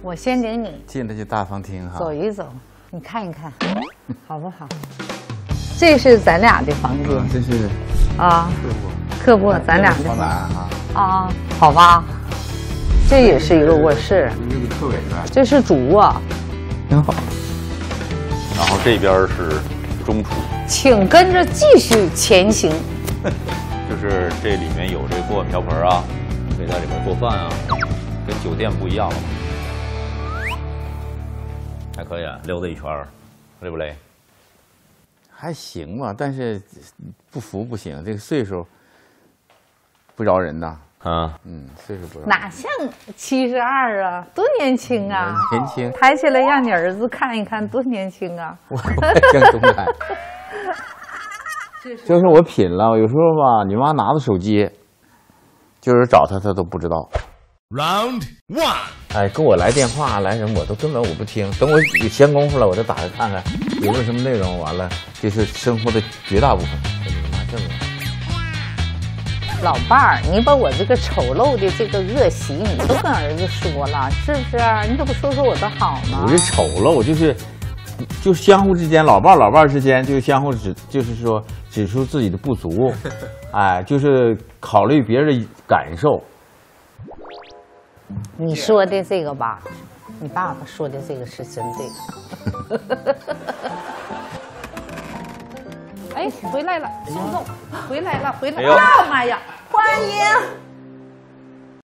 我先领你进了就大房厅哈，走一走，你看一看，好不好？这是咱俩的房间啊，这是啊，客卧，咱俩的房间，啊，好吧。这也是一个卧室，有个客尾是？这是主卧，挺好。然后这边是中厨，请跟着继续前行。就是这里面有这个锅碗瓢盆啊，可以在里面做饭啊，跟酒店不一样了。还可以啊，溜达一圈儿，累不累？还行吧，但是不服不行，这个岁数不饶人呐。啊，嗯，岁数不饶人。哪像七十二啊，多年轻啊！年轻，抬起来让你儿子看一看，多年轻啊！我我也更动感。就是我品了，有时候吧，你妈拿着手机，就是找他，他都不知道。Round one. 哎，给我来电话来什么，我都根本我不听。等我有闲工夫了，我再打开看看有没有什么内容。完了，就是生活的绝大部分。这你妈这么老伴儿，你把我这个丑陋的这个恶习，你都跟儿子说了，是不是？你可不说说我的好呢不？是丑陋，就是就相互之间，老伴儿老伴儿之间就相互指，就是说指出自己的不足，哎，就是考虑别人的感受。你说的这个吧，你爸爸说的这个是真的。哎，回来了，宋宋，回来了，回来了！哎呦哎呀妈呀，欢迎！